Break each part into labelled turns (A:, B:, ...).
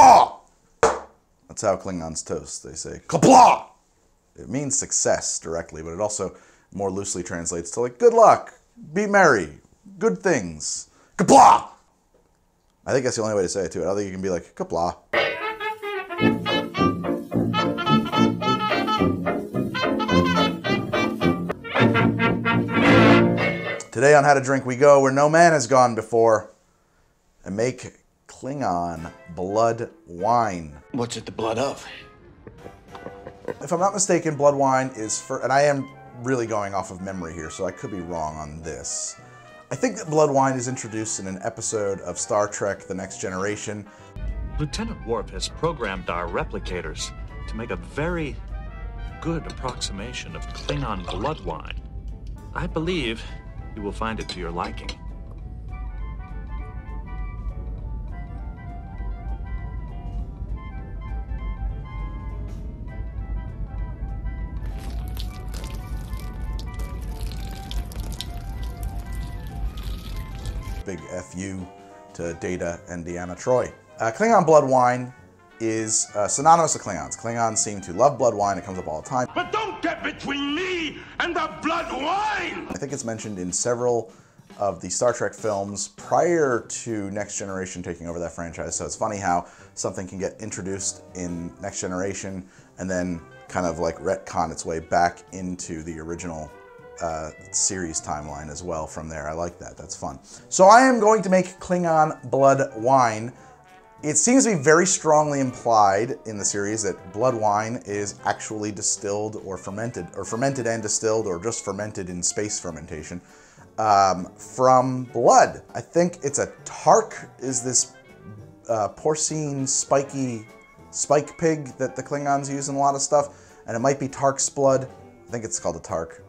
A: Qapla'! That's how Klingons toast. They say Qapla'! It means success directly, but it also more loosely translates to like good luck, be merry, good things. Qapla'! I think that's the only way to say it too. I don't think you can be like Qapla'. Today on How to Drink we go where no man has gone before and make Klingon blood wine.
B: What's it the blood of?
A: If I'm not mistaken, blood wine is for, and I am really going off of memory here, so I could be wrong on this. I think that blood wine is introduced in an episode of Star Trek The Next Generation.
C: Lieutenant Worf has programmed our replicators to make a very good approximation of Klingon blood wine. I believe you will find it to your liking.
A: Big FU to Data and Deanna Troi. Uh, Klingon blood wine is uh, synonymous with Klingons. Klingons seem to love blood wine. It comes up all the time.
D: But don't get between me and the blood wine!
A: I think it's mentioned in several of the Star Trek films prior to Next Generation taking over that franchise. So it's funny how something can get introduced in Next Generation and then kind of like retcon its way back into the original uh, series timeline as well from there. I like that. That's fun. So I am going to make Klingon blood wine. It seems to be very strongly implied in the series that blood wine is actually distilled or fermented, or fermented and distilled, or just fermented in space fermentation um, from blood. I think it's a targ, is this uh, porcine, spiky spike pig that the Klingons use in a lot of stuff, and it might be Targ's blood. I think it's called a Tark.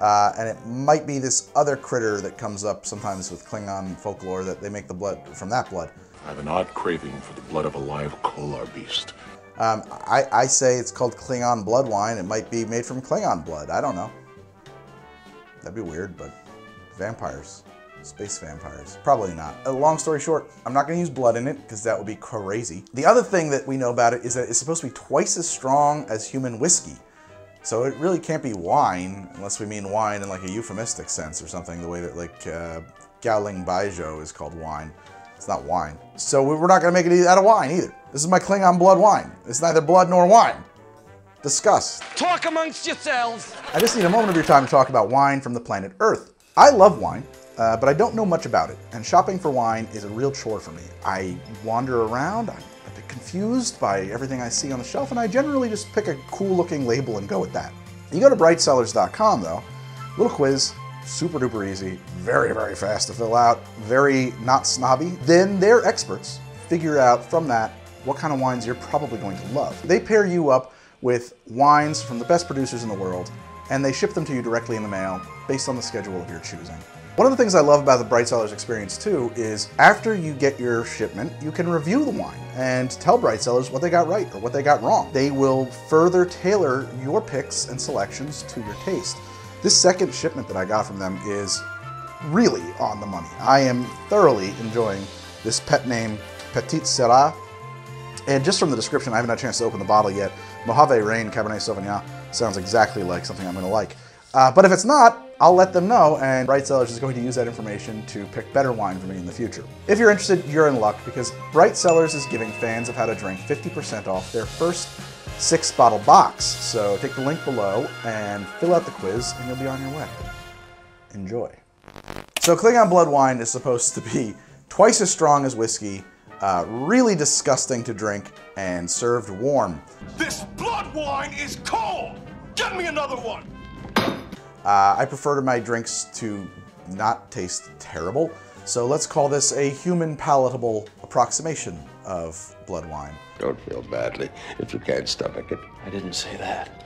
A: Uh, and it might be this other critter that comes up sometimes with Klingon folklore that they make the blood from that blood.
E: I have an odd craving for the blood of a live Kolar beast.
A: Um, I, I say it's called Klingon blood wine. It might be made from Klingon blood. I don't know. That'd be weird, but vampires. Space vampires. Probably not. A long story short, I'm not going to use blood in it because that would be crazy. The other thing that we know about it is that it's supposed to be twice as strong as human whiskey. So it really can't be wine unless we mean wine in like a euphemistic sense or something, the way that like uh, Gaoliang Baijiu is called wine. It's not wine. So we're not going to make it out of wine either. This is my Klingon blood wine. It's neither blood nor wine. Discuss.
B: Talk amongst yourselves.
A: I just need a moment of your time to talk about wine from the planet Earth. I love wine, uh, but I don't know much about it, and shopping for wine is a real chore for me. I wander around, I'm a bit confused by everything I see on the shelf, and I generally just pick a cool looking label and go with that. You go to brightcellars.com though, little quiz, super duper easy, very, very fast to fill out, very not snobby. Then their experts figure out from that what kind of wines you're probably going to love. They pair you up with wines from the best producers in the world, and they ship them to you directly in the mail based on the schedule of your choosing. One of the things I love about the Bright Cellars experience too is after you get your shipment, you can review the wine and tell Bright Cellars what they got right or what they got wrong. They will further tailor your picks and selections to your taste. This second shipment that I got from them is really on the money. I am thoroughly enjoying this pet name Petite Sirah. And just from the description, I haven't had a chance to open the bottle yet. Mojave Rain Cabernet Sauvignon sounds exactly like something I'm going to like. Uh, but if it's not, I'll let them know, and Bright Cellars is going to use that information to pick better wine for me in the future. If you're interested, you're in luck because Bright Cellars is giving fans of How to Drink 50% off their first six bottle box. So take the link below and fill out the quiz, and you'll be on your way. Enjoy. So Klingon blood wine is supposed to be twice as strong as whiskey, uh, really disgusting to drink, and served warm.
D: This blood wine is cold! Get me another one!
A: Uh, I prefer my drinks to not taste terrible, so let's call this a human palatable approximation of blood wine.
F: Don't feel badly if you can't stomach it.
B: I didn't say that.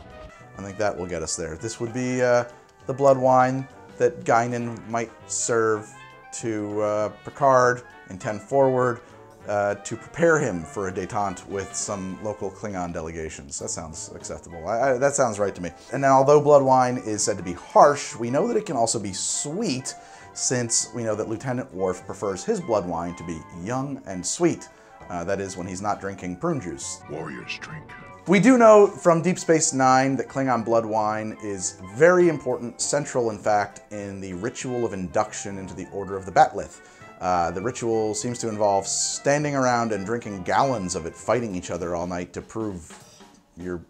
A: I think that will get us there. This would be uh, the blood wine that Guinan might serve to uh, Picard in 10 Forward uh, to prepare him for a detente with some local Klingon delegations. That sounds acceptable. I, I, that sounds right to me. And now, although blood wine is said to be harsh, we know that it can also be sweet since we know that Lieutenant Worf prefers his blood wine to be young and sweet. Uh, that is when he's not drinking prune juice.
E: Warriors drink.
A: We do know from Deep Space Nine that Klingon blood wine is very important, central in fact, in the ritual of induction into the Order of the Bat'leth. Uh, the ritual seems to involve standing around and drinking gallons of it, fighting each other all night to prove your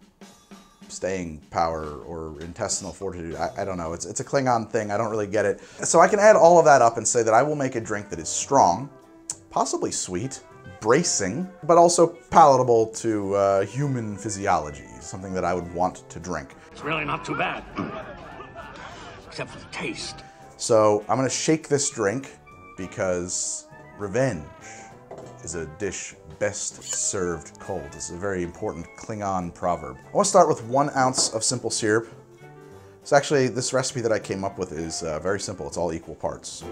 A: staying power or intestinal fortitude. I, I don't know. It's, it's a Klingon thing. I don't really get it. So I can add all of that up and say that I will make a drink that is strong, possibly sweet, bracing, but also palatable to uh, human physiology, something that I would want to drink.
B: It's really not too bad. Except for the taste.
A: So I'm gonna shake this drink because revenge is a dish best served cold. Is a very important Klingon proverb. I want to start with one ounce of simple syrup. So actually, this recipe that I came up with is uh, very simple. It's all equal parts.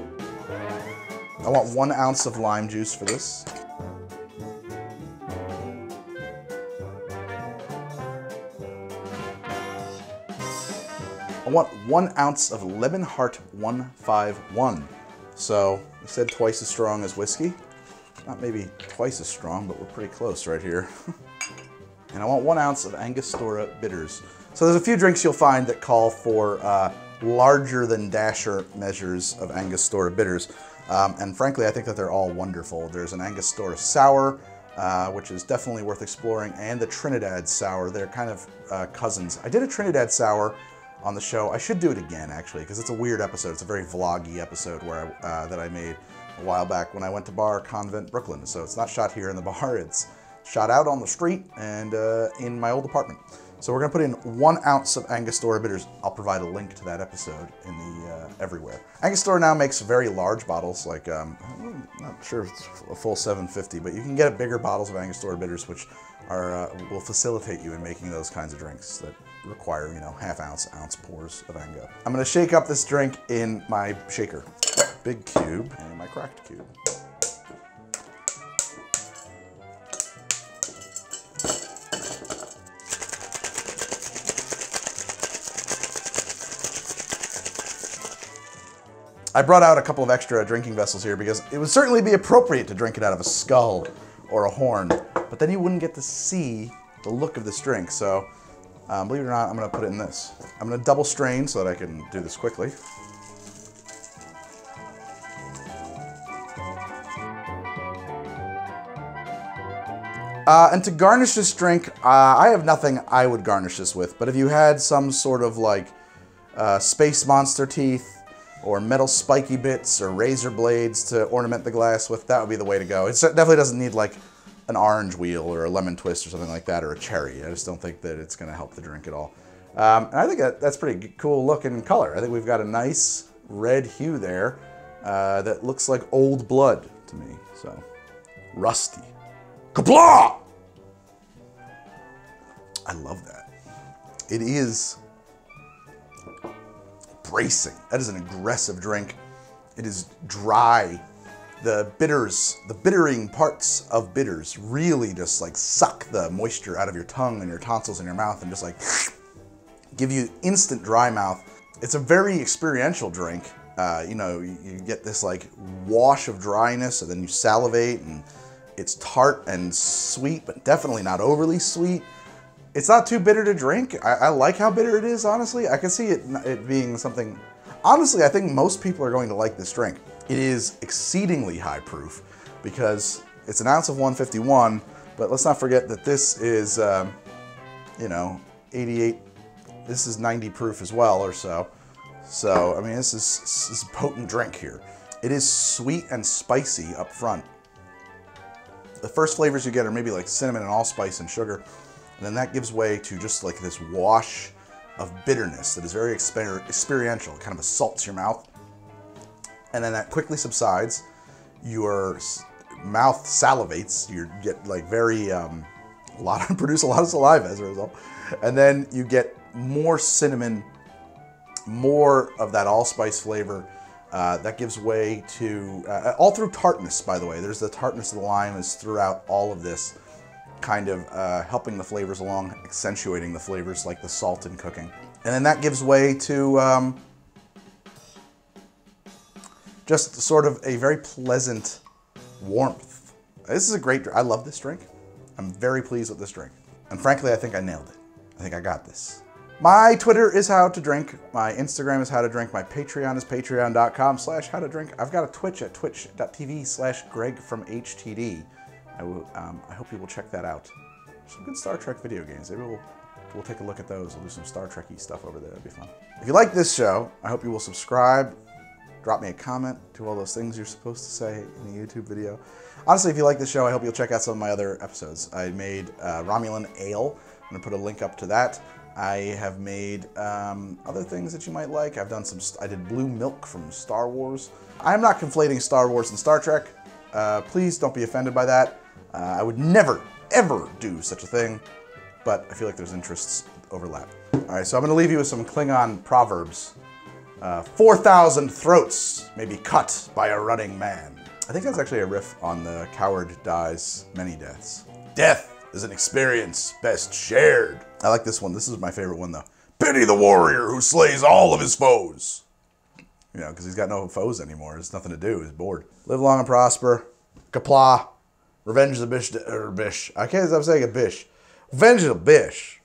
A: I want one ounce of lime juice for this. I want one ounce of Lemonhart 151. So I said twice as strong as whiskey. Not maybe twice as strong, but we're pretty close right here. and I want one ounce of Angostura bitters. So there's a few drinks you'll find that call for uh, larger than dasher measures of Angostura bitters. Um, and frankly, I think that they're all wonderful. There's an Angostura sour, uh, which is definitely worth exploring, and the Trinidad sour. They're kind of uh, cousins. I did a Trinidad sour on the show. I should do it again actually, because it's a weird episode. It's a very vloggy episode where I, uh, that I made a while back when I went to Bar Convent, Brooklyn. So it's not shot here in the bar. It's shot out on the street and uh, in my old apartment. So we're gonna put in one ounce of Angostura bitters. I'll provide a link to that episode in the uh, everywhere. Angostura now makes very large bottles, like um, I'm not sure if it's a full 750, but you can get bigger bottles of Angostura bitters, which are uh, will facilitate you in making those kinds of drinks that require you know half ounce, ounce pours of Ango. I'm gonna shake up this drink in my shaker, big cube and my cracked cube. I brought out a couple of extra drinking vessels here because it would certainly be appropriate to drink it out of a skull or a horn, but then you wouldn't get to see the look of this drink. So, um, believe it or not, I'm gonna put it in this. I'm gonna double strain so that I can do this quickly. Uh, and to garnish this drink, uh, I have nothing I would garnish this with, but if you had some sort of like uh, space monster teeth, or metal spiky bits or razor blades to ornament the glass with, that would be the way to go. It definitely doesn't need like an orange wheel or a lemon twist or something like that or a cherry. I just don't think that it's going to help the drink at all. Um, and I think that, that's pretty cool looking color. I think we've got a nice red hue there uh, that looks like old blood to me. So, rusty. Qapla'! I love that. It is bracing. That is an aggressive drink. It is dry. The bitters, the bittering parts of bitters really just like suck the moisture out of your tongue and your tonsils and your mouth and just like give you instant dry mouth. It's a very experiential drink. Uh, you know, you, you get this like wash of dryness and then you salivate and it's tart and sweet, but definitely not overly sweet. It's not too bitter to drink. I, I like how bitter it is, honestly. I can see it, it being something. Honestly, I think most people are going to like this drink. It is exceedingly high proof because it's an ounce of 151, but let's not forget that this is, um, you know, 88. This is 90 proof as well, or so. So, I mean, this is, this is a potent drink here. It is sweet and spicy up front. The first flavors you get are maybe like cinnamon and allspice and sugar. And then that gives way to just like this wash of bitterness that is very exper experiential, kind of assaults your mouth. And then that quickly subsides. Your mouth salivates. You get like very, um, a lot of, produce a lot of saliva as a result. And then you get more cinnamon, more of that allspice flavor. Uh, that gives way to, uh, all through tartness, by the way. There's the tartness of the lime is throughout all of this kind of uh, helping the flavors along, accentuating the flavors like the salt in cooking. And then that gives way to um, just sort of a very pleasant warmth This is a great. I love this drink. I'm very pleased with this drink. And frankly, I think I nailed it. I think I got this. My Twitter is how to drink. My Instagram is how to drink. My Patreon is patreon.com slash how to drink. I've got a Twitch at twitch.tv slash Greg from HTD. I, will, um, I hope you will check that out. Some good Star Trek video games. Maybe we'll, we'll take a look at those. We'll do some Star Trekky stuff over there. It'll be fun. If you like this show, I hope you will subscribe, drop me a comment, do all those things you're supposed to say in a YouTube video. Honestly, if you like this show, I hope you'll check out some of my other episodes. I made uh, Romulan Ale. I'm going to put a link up to that. I have made um, other things that you might like. I've done some, I did Blue Milk from Star Wars. I'm not conflating Star Wars and Star Trek. Uh, please don't be offended by that. Uh, I would never, ever do such a thing, but I feel like there's interests overlap. All right, so I'm gonna leave you with some Klingon proverbs. Uh, 4,000 throats may be cut by a running man. I think that's actually a riff on the coward dies many deaths. Death is an experience best shared. I like this one. This is my favorite one though. Pity the warrior who slays all of his foes. You know, because he's got no foes anymore. There's nothing to do. He's bored. Live long and prosper. Qapla'. Revenge the bish, or bish. I can't stop saying a bish. Revenge the bish.